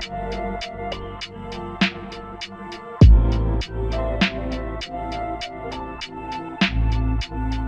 Thank you. you